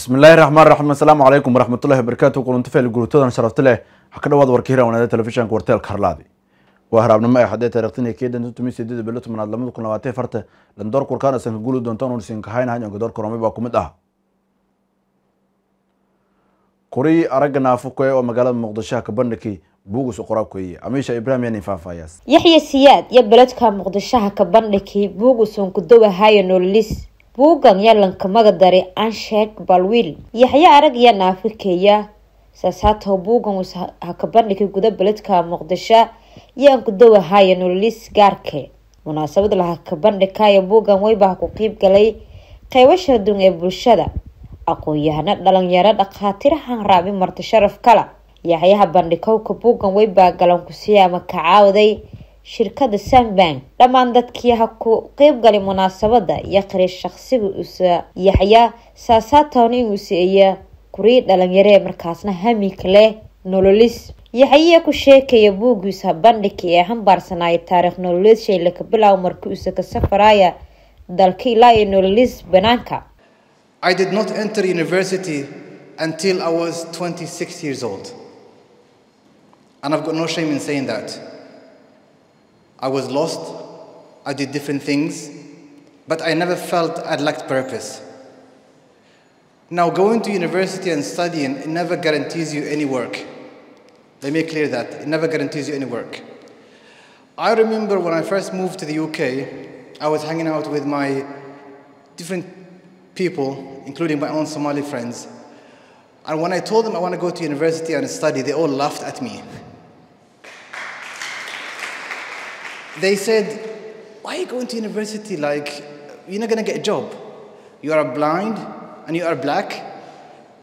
bismi illaahi raxmaan raxiim assalaamu calaykum waraxmatullahi wabarakaatu kulanti feel gurutadan sharafta leh waxaa ka dhawaad warka hiran wanaada telefishanka warteel karlaadi waa haraabnimo ay xadee taarikhtin keedan tumi sideeda bilo tobnaad lamada kun labaatan farta landoor kurkaan asan ka guli doontaan un isin kahayn hanyanka door koromay baa kumid ah kurii aragga naafukoe oo magaalada muqdishoha ka bandhigay buugus qoraabkoeye amiisha ibrahim yani faahfaayaas yaxya siyaad iyo beledka muqdishoha ka bandhigay buugusun kudawahayo buugan yalanka magadari ansheeg balwiil yaxye arag iyo naafikeeya saasaatow buugan haka bandhigay guda beledka muqdisho. Yaan kudawahayo nololis gaarke. Munaasabad laha ka bandhigkayo buugan weybaha ku qiib galay qeybo shardun ee bulshada. Aqoon-yahano dhalinyaro dhakhaatiir hanraabi marti sharaf kala. Yaxyaha bandhigowka buugan weybaa galankusiya ama kacaawday shirkada sambank dhammaan dadkii ha ku qeyb galay munaasabada iyo qari shaqsiga usa yaxya saasaatown inuusa eya kurii dhalinyaree markaasna hamika leh nololis yaxyiya ku sheekaya buugiisa bandhigka ee hambaarsanaya taariikh nololis shaylaka bilow markii usa ka safaraya dalka ilaa iyo nololis banaanka I did not enter university until I was 26 years old. And I've got no shame in saying that. I was lost, I did different things, but I never felt I'd lacked purpose. Now, going to university and studying, it never guarantees you any work. Let me clear that. It never guarantees you any work. I remember when I first moved to the UK, I was hanging out with my different people, including my own Somali friends. And when I told them I want to go to university and study, they all laughed at me. They said, Why are you going to university? Like, you're not going to get a job. You are blind and you are black.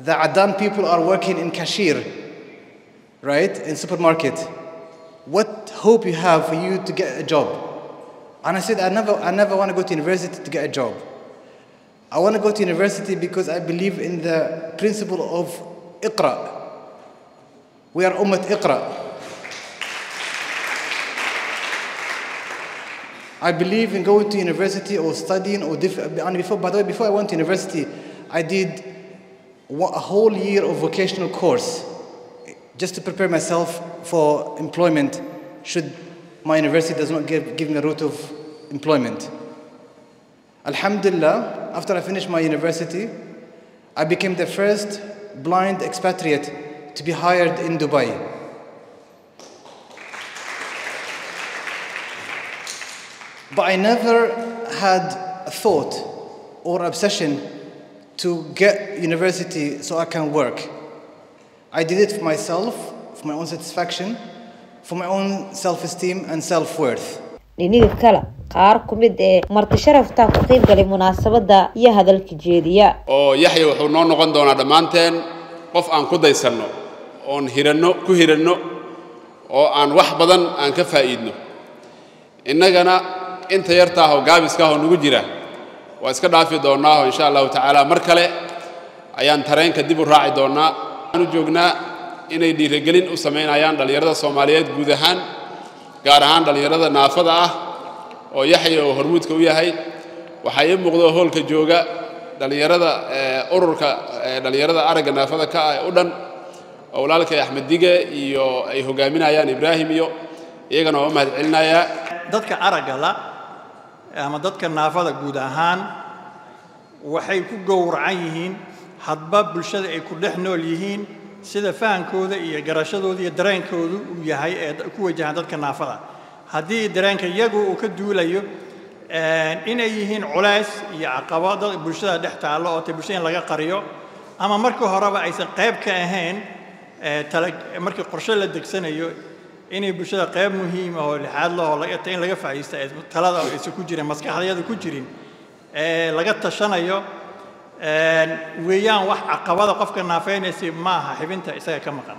The Adan people are working in cashier, right? In supermarket. What hope you have for you to get a job? And I said, I never, I never want to go to university to get a job. I want to go to university because I believe in the principle of Iqra. We are Ummat Iqra. I believe in going to university or studying or diff- and before, by the way, before I went to university, I did a whole year of vocational course just to prepare myself for employment should my university does not give, give me a route of employment. Alhamdulillah, after I finished my university, I became the first blind expatriate to be hired in Dubai. But I never had a thought or obsession to get university so I can work. I did it for myself, for my own satisfaction, for my own self-esteem and self-worth. dhiniga kale qaar ku mid ee marti sharafta ku qeyb galay munaasabada iyo hadalka jeediya oo yaxya wuxuu noo noqon doonaa dhammaanteen qof aan ku daysanno oon hiranno ku hiranno oo aan wax badan aan ka faa'iidno innagana inta yartaahoo gaabiskaahoo nugu jira waa iska dhaafi doonnaaho insha allahu tacaala. Mar kale ayaan tareenka dib u raaci doonnaa. Waxaan u joognaa inay dhiirigelin u samaynayaan dhallinyarada soomaaliyeed guud ahaan gaar ahaan dhallinyarada naafada ah oo yaxya oo hormuudka u yahay. Waxaa ii muuqdo hoolka jooga dhallinyarada ururka dhallinyarada aragga naafada ka ah u dhan oo walaalkay axmed dige iyo ay hogaaminayaan ibraahim iyo iyagana waa u mahad celinayaa dadka aragga la ama dadka naafada guud ahaan waxay ku gowracan yihiin hadba bulshada ay ku dhex nool yihiin sida fahankooda iyo garashadooda iyo dareenkoodu uu yahay ee ku wajahan dadka naafada. Haddii dareenka iyagu uu ka duulayo inay yihiin culays iyo caqabado bulshada dhex taallo oo ta bulshada in laga qariyo ama markii horeba aysan qayb ka ahayn markii qorshe la degsanayo inay bulshada qayb muhiim ah oo lixaad in laga faa'iista talada aysan ku jirin maskaxdayada ku jirin laga tashanayo weeyaan wax caqabada qofka naafaynaysay ma aha xibinta isaga ka maqan.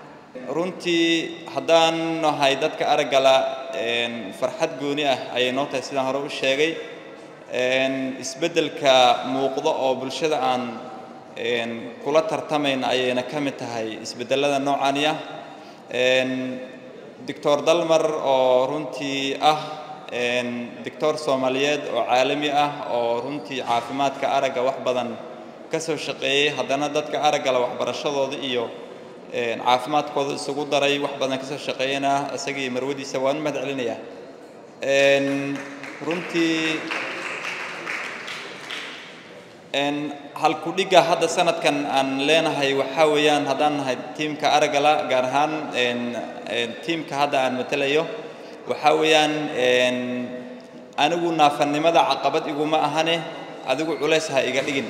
Runtii haddaan nahay dadka araggala farxad gooni ah ayay noo tahay sidaan hore u sheegay isbeddelka muuqda oo bulshada aan kula tartamayna ayayna ka mid tahay isbeddellada noocani doctor dalmar oo runtii ah doctor soomaaliyeed oo caalami ah oo runtii caafimaadka aragga wax badan ka soo shaqeeyey haddana dadka araggala waxbarashadooda iyo caafimaadkooda isugu daray wax badan ka soo shaqeeyana isagii marwadiisa waan mahad celinayaa runtii een, halkudhigga hadda sanadkan aan leenahay waxaa weeyaan haddaan nahay tiimka araggala gaar ahaan tiimka hadda aan matalayo waxaa weeyaan anigu naafannimada caqabad iguma ahane adigu culays ha iga dhigin.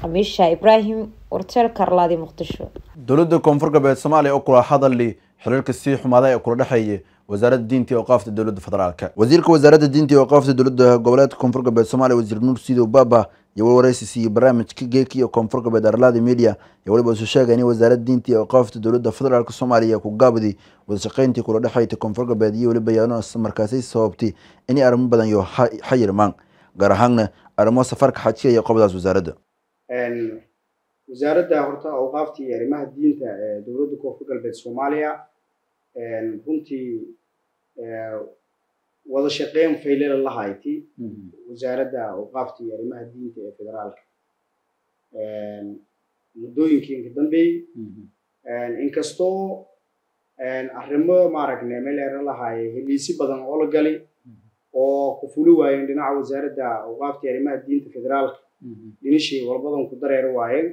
Xamiisha ibraahim warteel karlaadi muqdisho. Dowladda koonfur galbeed soomaaliya oo kula hadali xiriirka sii xumaaday ee kula dhexeeya wasaaradda diinta iyo awqaafta dowladda federaalka. Wasiirka wasaaradda diinta iyo awqaafta dowladda goboleedka koonfur galbeed soomaaliya wasiir nuur sidow baba iyo warwareysi siiyey barnaamijka geeki iyo koonfur galbeed arlaada media iyo waliba isu sheegay in wasaaradda diinta iyo awqaafta dowladda federaalka soomaaliya ku gaabdi wadashaqeyntii kula dhexeyta koonfur galbeed iyo weliba yaano markaasi sababtay in arrimo badan iyo xayirmaan gaar ahaanna arrimo safarka xajka iyo qobdaas wasaaradda wasaaradda horta awqaafta iyo arrimaha diinta ee dowladda koonfur galbeed soomaaliya runtii wada shaqeyn faylala la hayti. Wasaaradda awqaafta iyo arrimaha diinta ee federaalka. Een, muddooyinkii inka dambeeyey Een, inkastoo een, arrimo maaragna meel eera lahaayay heliisi badan oo la gali oo ku fuli waayeen dhinaca wasaaradda awqaafta iyo arrimaha diinta federaalka. Dhinishii walbadan ku dareeri waayeen.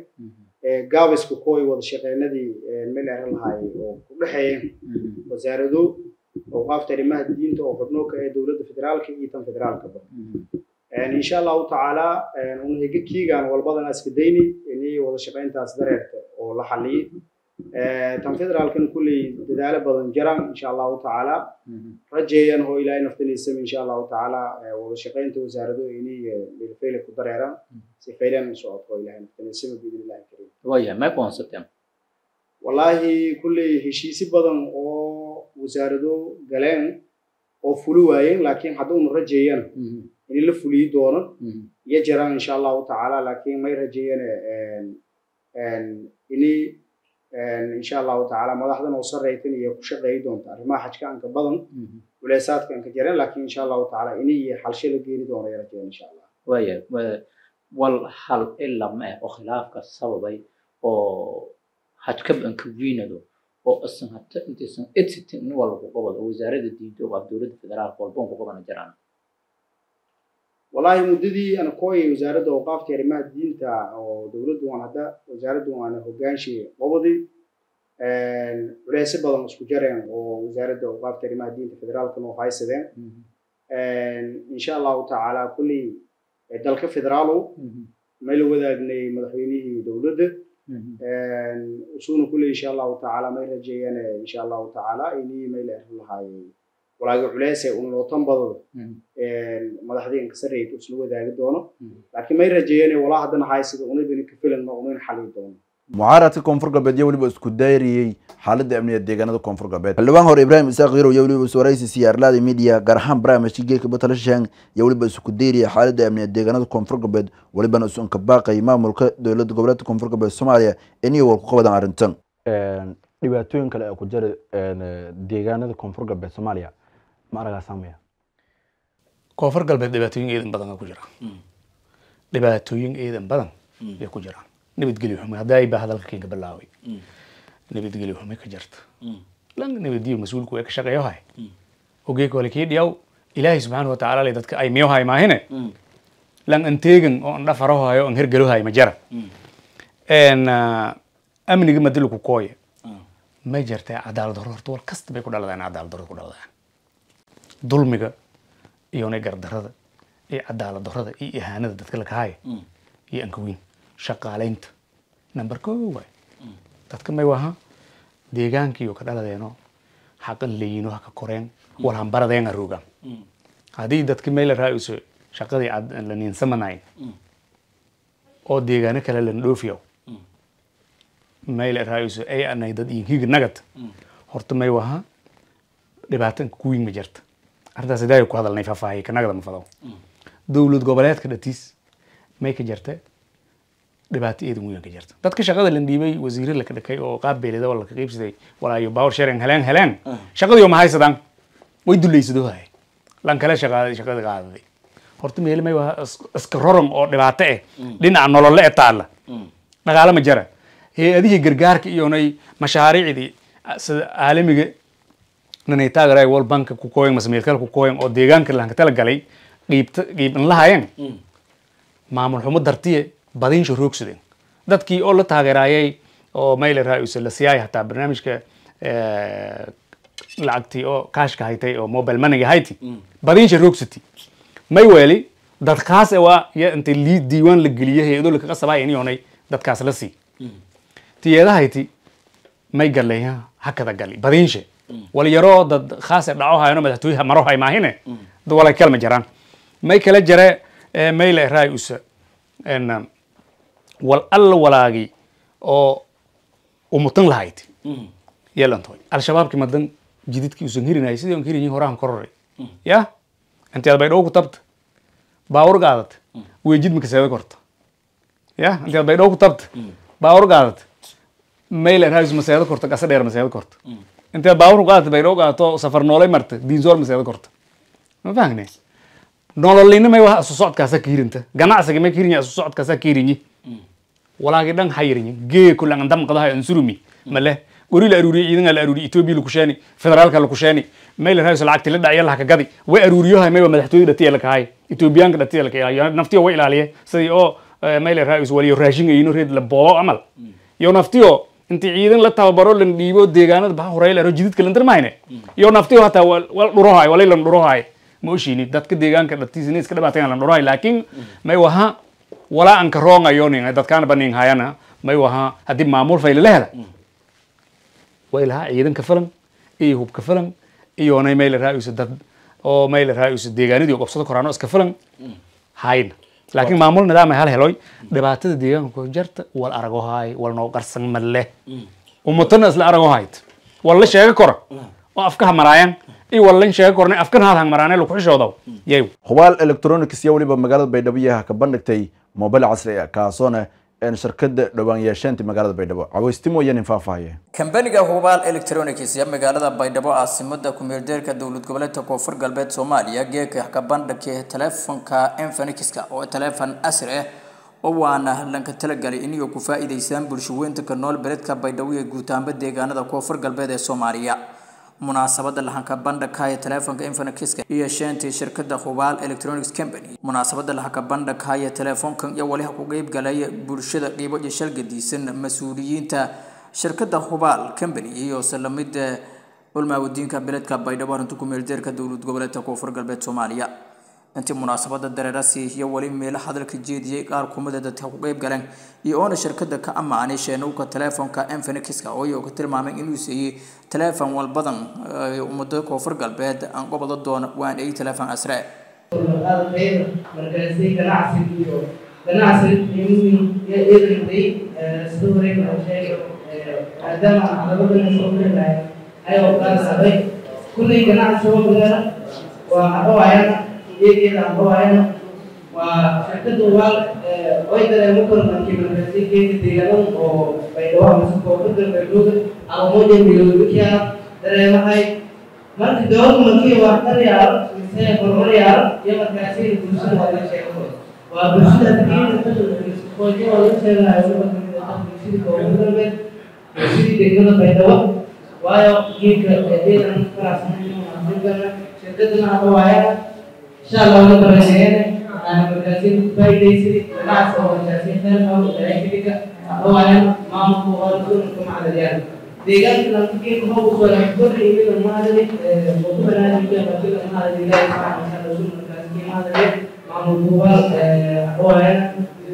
Ee gaabiska kuway wada shaqeynadii meel eera lahaayay oo ku dhexeeyeen wasaarado awqaafta arrimaha diinta oo xubno ka ee dowladda federaalka iyo tan federaalkaba insha allahu tacaala un hegakiigaan walbadan askadayni inay wada shaqeyntaas dareerta oo la xaliyey tan federaalkan kulley dadaalo badan jiraan insha allahu tacaala rajeeyan oo ilaahay naftaniisam insha allahu tacaala wada shaqeynta wasaarado inay milfeyle ku dareeraan si faylan u socoto ilaahay naftaniisama biidn illahi kariim waayahay may kuhansateen wallaahi kulley heshiisi badan oo wasaarado galeen oo fuli waayeen laakiin hadduunu rajeeyana in la fuliyi doono iyo jiraan insha allahu tacaala laakiin may rajeeyane ini insha allahu tacaala madaxdan oo sareytan iyo ku shaqeeyi doonta arrimaha xajka anka badan culeysaadka anka jireen laakiin insha allahu tacaala ini iyo xalshe la geeni doono ay rajeeyan insha allah waayahay wal hal ilama eh oo khilaafka sababay oo hajka banka wiinado oo asan hata intaysan edsiti in waa lagu qabad oo wasaarada diido waa dowladda federaalka walboon ku qabana jiraan. Wallaahi muddadii aan kooyay wasaaradda awqaafta arrimaha diinta oo dowladdu waan hadda wasaaraddu waana hoggaanshi qobadi culeysyo badan isku jareen oo wasaaradda awqaafta arrimaha diinta federaalkan oo haysadeen mm-hmm. insha allahu tacaala kulley dalka federaalow mm-hmm. may wadaagnay madaxweynihii dowladda. إني مدحيني دولة وسون كل إن شاء الله تعالى ما يرجعنا إن شاء الله تعالى إني ما يلاه هاي walaaga culeys ee una lootan badado madaxdii inka sarreeyta isla wadaagi doono laakiin may rajeeyeen walaa haddana haysida unabini ka filan ma unayn xaliyi doono mucaaradka koonfur galbeed iyo weliba isku dayriyey xaaladda amniga deegaanada koonfur galbeed xildhibaan hore ibraahim isaaq yirow iyo weliba iswaraysi siyaarlaada media gaar ahaan barnaamijka geeka batalashan iyo weliba isku dayriyey xaaladda amniga deegaanada koonfur galbeed welibana isu inka baaqay maamulka dowladda goboleedka koonfur galbeed soomaaliya inay wal ku qabadan arrintan dhibaatooyin kale ee ku jira deegaanada koonfur galbeed soomaaliya ma aragaa saamaya koonfur galbeed dhibaatooyin eedan badan ku jira dhibaatooyin eedan badan bay ku jiraan nabadgelyo xumo haddaa baa hadalka keenka bilaaway. Nabadgelyo ka jirta lan nabadiyo mas'uulku ee ka shaqeeyo hay. Ogee kole kii dhiyaw ilaahay subxaana wa tacaala le dadka ay miyo hay maahine. Lan an teegan oo an dhafaro hayo an hergelo hay ma jara. Amniga madiluku kooye. Ma jirta cadaalad hore horta wal kasta bay ku dhaladaan cadaalad hore ku dhaladaan. Dulmiga iyo gardarada iyo cadaalad darada iyo ihaanada dadka la kahaya iyo ankaweyn shaqaalaynta. Number ko waay. Dadka may waha deegaankiiyo ka dhaladeeno xaqan leeyino ha ka koreen walhan baradeen arugan haddii dadka may la raaiso shaqadii la niinsamanayn oo deegaano kale lan dhoofiyaw may la raaiso ay anay dad inkiga nagad horta may waha dhibaato kuwiin ma jirta. Arrintaas idaaya ku hadalnay faahfaahiyay kanagada ma fadaw dowlad goboleedka dhatiis may ka jirta dhibaato eedan weyn ka jirta. Dadka shaqada la dhiibay wasiire la ka dhakay oo qaab beelida oo la ka qaybsaday walaayo power sharing heleen heleen. Shaqadii ma haysadaan? Way duleysado hay lan kale shaqada shaqada qaadaday horta meel may waa iska roron oo dhibaato eh. Dhinaca nolole ee taala dhaqaale ma jara. Hay'adihii gargaarka iyonay mashaariicdii sida caalamiga nanay taageray world bank ku kooyan mase meelkale ku kooyan oo deegaanka lahanka tala galay qiibta qiiban lahayen maamul xumo dartiye badinsha roogsadeen dadkii oo la taageeraayay oo mayler ra'iisa la siyaay hataa barnaamijka lacagtii oo kaashka haytay oo mobile moneyga hayti badinsha roogsati may weeli dad khaas waa ya intay lii diiwaan la geliye hay'ado lakaga sabaay inyoonay dadkaas la sii. Tiyeedahayti may galay hakada gali. Badinshe wal yaroo dad khaase dhaco hayano madaxtooyaha maro hay maahine? Dad walay kalma jaraan. May kala jare mayle raay usa wal alla oo umutan lahayd. Yeelantoy. Al-shabaabki madan jididkii usan hirinay sidii on hirinyi horahan kororay ya? Intaad baydhow ku tabta baawur gaadata weejid makaseeda korta ya? Intaad baydhow ku tabta baawur gaadata mayle raayus maseeda korta gasa dheer maseeda korta intaad baawur qaadata baydhow qaadato safar noolay marta diinsoor maseeda korta ma fahne nololina may waa isu socodkaasa ka hirinta ganacsiga may ka hirinya isu socodkaasa ka hirinyi walaagi dhan ha yirinyi gee kulan damqadaha ansurumi male gori la aruuriye ciidan la aruuriye etoobiya la kusheeni federaalka la kusheeni may la raayso lacagti la dhacya laha ka way aruuriyohay may waa madaxtooyada dhatiya la kahay etoobiyaanka dhatiya la ka ilaaliyo naftiyo way ilaaliye sidii oo may la raayso waliyo raashin ayino reed la boobo amal. Iyo naftiyo inti ciidan la tababaro lan dhiibo deegaanada baha horeey la jididka lan darmayne iyo naftiyo hataa wal dhurohay walay lan dhurohay ma oshini dadka deegaanka dhatiisina iska dhabaatayan lan dhurohay laakiin may waha walaa aan ka roongayo nin dadkaana banin hayana? May waha. Haddii maamul fayla la hela way lahaa ciidan ka filan iyo hub ka filan iyonay may la raayusa dad oo may la raayusa deegaanadii qabsado koraano iska filan hayna laakiin maamul nidaam ay hal heloy. Dhibaatada deegaanka ku jarta wal arago haay wal noo qarsan male ummatana isla arago hayt. Wal la sheega kora. Oo afkaha maraayan iyo wal lan sheega korna afkan haal hang maraane lagu xishoodo yay hubaal electronics iyo weliba magaalada baydhabo yaha ka bandhigtay mobile casri ah kaasoona shirkada dhowaan yeesheenta magaalada baydhabo. Cawaystimo iyo nin faahfaahiye kambaniga hubaal electronics ee magaalada baydhabo caasimada kumeeldeerka dowlad goboleedka koonfur galbeed soomaaliya geeka ka bandhigay teleefonka enfanixka oo teleefon casri ah oo waana lanka talagalay inay ku faa'iideystaan bulshaweynta ka nool beledka baydhabo ee guutaanba deegaanada koonfur galbeed ee soomaaliya munaasabada lahanka bandhigka ee teleefonka infinixka iyo sheentay shirkada hubaal electronics company. Munaasabada lahanka bandhigka ee teleefonkan iyo waliha ku qeyb galay bulshada qiibo iyo shalgadiisan mas'uuliyiinta shirkada hubaal company iyo salamida ulmaawadiinka beledka baydhabo arinta ku meeldeerka dowlad goboleedka koonfur galbeed soomaaliya intii munaasabada dareerasi iyo weli meelo hadalka jeediyey qaar kumida dadka ku qeyb galeen iyo oona shirkada ka amaanay sheenowka teleefonka enfinixka oo ka tilmaamay inuu siiyey teleefon walbadan ummada koonfur galbeed aan goboda doona waan ay teleefon casre markaasi ganacsiga iyo ganacsiga qiimuhu iyo eedaday sida wareega aan sheegay maadaama caqabadana soo kordhahay ayuu qaadsaday kullay ganacsiga magana waa aqoayana iyageeda aqoayana waa shirkada waal way dareemo kormarkii markaasi geedka deegaanada oo baydhabo amase koonfurta baydhooda ama moja miloobikiya dareemahay marka waa daryaal mise horumar yaal iyo markaasi bulshada waa la sheego waa bulshada qoyka waa la sheegayo bulshada koonfur galbeed bulshadii degmada baydhabo waayo geedka eedeedan faraxsanayna shirkadana aqoayana insha allah wala barajeene ana markaasi faa'iidaysay ganacsi oo markaasi telefoon electrica aqoayana maamulku waa rasuulka macadalyaal deegaanka lantigeeka hawsoo kordhi iyada maadani oo ku banaadinka martida maadani ilaahay subxaana wataala rasuul markaasi kii maadani maamulku waa aqoayana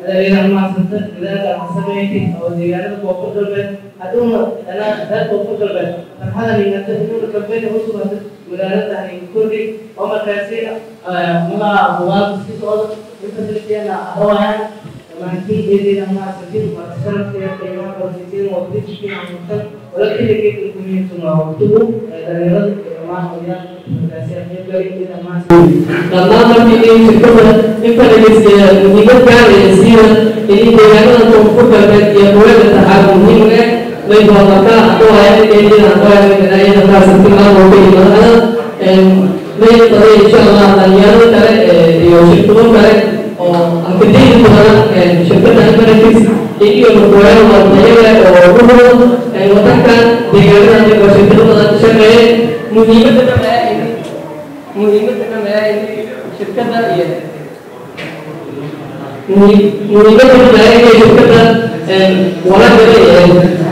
adeegan maasanta dadaalka aan sameeyay oo deegaanada koonfur galbeed hadhuuna anaa reer koonfur galbeed farxadan ingata inuuna kambeynka u sugata magaalada ay kordhi oo markaasi magaca hubaal si socda inta dadkeena aqoayana laakiin eedeeda maasatin waa sharafteeda qiimaha qorsitiin waa mutan wala keligeed kumiyatun waa waqtigu dhalinyarada dhammaan markii shirkada infanigisiya muhiimad gaaraya siida in deegaanada koonfur galbeed iyo kuweeda taxaal muhiim eh may doonarkaa aqoaya eedeeda aqoaya gadaayada maasatin aadooka imaanada may qaday insha allah dhalinyarada kale iyo shirkado kale oo oo akademi badan shirkadda emirates iyo makuwayaal wadanyada oo ruhud wadankan deegaanada ayagoo shirkado badan ka shaqeeye muhiimadda dhammaa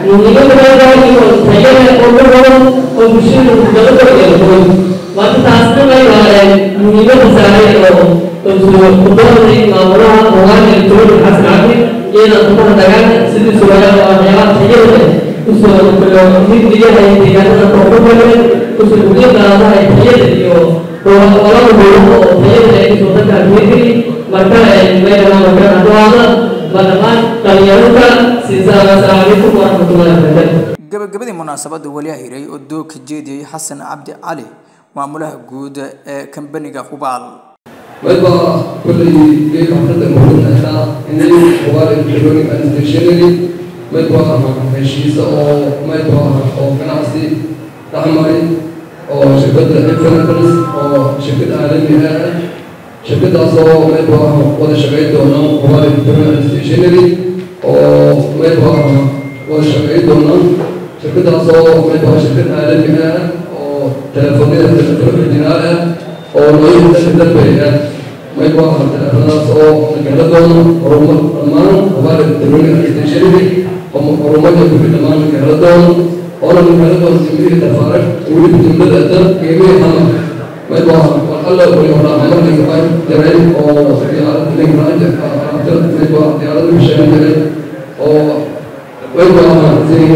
muhiimadda dhammaa shirkadda iyo muhiimadda dhammaa inay shirkadda walagala muhiimadda dhammaa iyo tayada oo ruhud oo bulshada gabadha iyo ruhud waata taasna may waa muhiimadda saaray oo kudooday maamulaha muwaadin electronic xasan cabdi iyada kumaha dagaalka sidii badhamaan dhallinyarada siasalaamucalaykum waraxmatullahi wabarakaatu gabagabadii munaasabadda waliha hiray oo doogka jeediyey xasan cabdi cali maamulaha guud ee kambaniga hubaal wayba kullay bay xafladda muudinaysaa inay hubaal electronic and stationary midba heshiisa oo midba oo ganacsi dhexmaray oo shirkadda infinitals oo shirkad caalami ah shirkadaasoo meydba wada shaqayn doono quraanishinary oo meydba wada shaqayn doono shirkadaasoo meydba shirkad caalami ah oo telefoonyada telefoonjinaal ah oo nooyinadambeyah meydba telefoonadaas oo nagala doono horumar dhammaan qabaali telefonishinary horumarka gubi dhammaan nagala doono oona nagala doono jimlihii tafaarag weli jumlada dad qiimihii hama meydba ku ahaa war alla wali horaa hamar laga jaray oo diyaarad lingraaja may ku ahaa diyaarada bishaan jaray oo may ku ahaa sin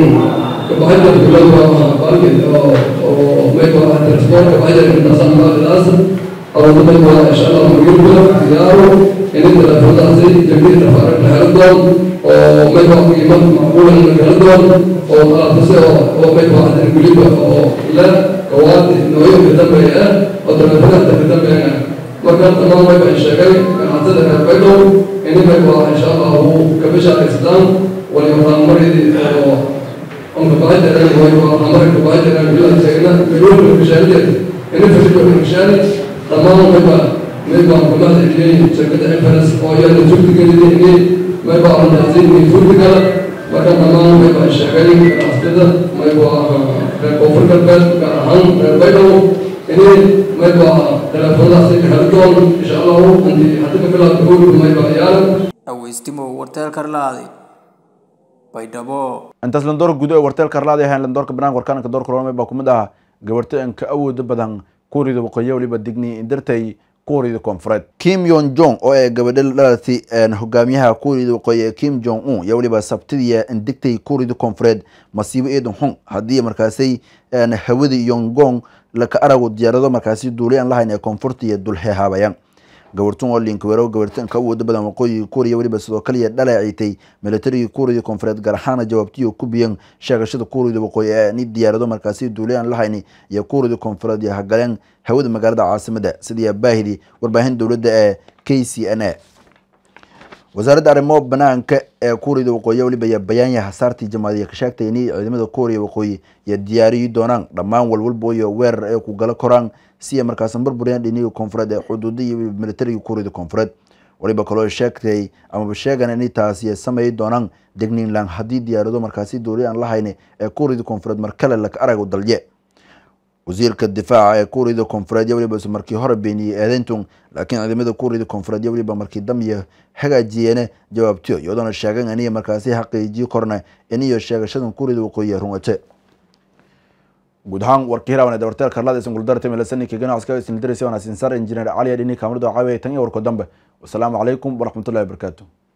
kabaxida kulay ku ahaa balki oo may ku ahaa transport kabaxida intaasaan baalidaas أو تبقى إن شاء الله مجرد خياره إن أنت لفظت زي جميل تفارق لهردهم وما يبقى قيمة معقولة من لهردهم وخلاص تسوى وما يبقى عند الكلية لا قوات نوعية كتاب بيئة وتلفظت كتاب بيئة بجد اللهم اجعل الشباب من عتدك بينهم انك إن شاء الله. هو كبشة الاسلام وليغمر أم بعد الآن وهو أمرك بعد الآن بلا سيدنا مليون من المشاريع إن في سبب المشاريع تمام مبا مبا مبا تكلي سكت أفرس أويا نزول تكلي تكلي مبا عن تزيد نزول تكلا مكان تمام مبا الشغالي أستاذ مبا كوفر كبر كأهم كبر إن aweystimo warteel karlaadi baydhabo intaas landoor guud ee warteel karlaadi ahayn landoorka banaanka warkaanka doorka lorame baa kumid ahaa gabarto in ka awooda badan kuuriyada waqooyi waliba digni indartay kuuriyada koonfureed. Kim yon jong oo ee gabadha dhalatay hogaamiyaha kuuriyada waqooyi ee kim jong un yaa waliba sabtidii indigtay kuuriyada koonfureed masiibo eedan xun. Haddii markaasay hawada yongong laka arago diyaarado markaasi duuli aan lahayn ee koonfurta iyo dulheehaabayaan gabartun oo linkawero gabartan ka awooda badan waqooyiga kuuriya weliba sidoo kaliya dhaleecitay. Milatarigii kuuriyada koonfureed gaar ahaana jawaabtiyo ku biyan sheegashada kuuriyada waqooyi ee ni diyaarado markaasi duulayaan lahayn iyo kuuriyada koonfureed iyo hagaleen hawada magaalada caasimada sidii baahidi warbaahin dowladda ee k c n a. Wasaaradda arrimo banaanka ee kuuriyada waqooyi weliba ayaa bayaanya hasaartii jamaadiya ka sheegtay inay ciidamada kuuriya waqooyi iyo diyaariyi doonaan. Dhammaan walwalba iyo weerar ay ku gala koraan si ay markaas burburiyaan dhiniga koonfureed ee xuduuda iyo militariga koonfureed. Waliba kaloo sheegtay amaba sheegan inay taasi sameey doonaan degninland haddii diyaarado markaasi duuli aan lahayn ee kuuriyada koonfureed mar kale laka arago dalye. Wasiirka difaaca ee kuuriyada koonfureed weliba markii hore beeniyey eedeyntun laakiin ciidamada kuuriyada koonfureed weliba markii dambiya hagaajiyeen jawaabtiyo iyadoona sheegan iniyo markaasi xaqiijiyo korna iniyo sheegashadan kuuriyada waqooyi runate guud ahaan warkii hirawan dabarteel karlada isan guldarta milasanika ganacska isnildaraysa wanaasin sar injineer cali adhini kaamrado caawiya tan iyo warko dambe. Wasalaamu calaykum waraxmatullahi wabarakaatu